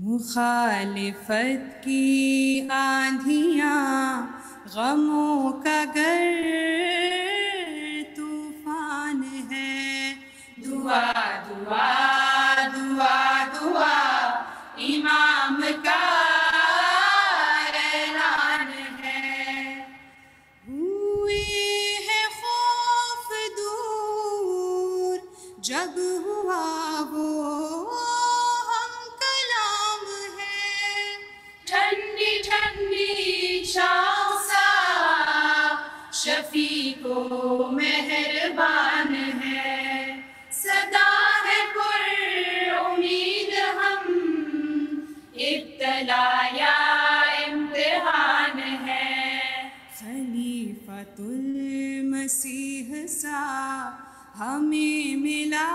مخالفت کی آندھیاں غموں کا گر طوفان ہے۔ دعا دعا دعا دعا، امام کا اعلان ہے۔ ہوئے ہے خوف دور جگ ہوا ٹھنڈی شفیع کو مہربان ہے۔ صدا ہے پر امید ہم، ابتلا یا امتحان ہے۔ خلیفۃ المسیح سا ہمیں ملا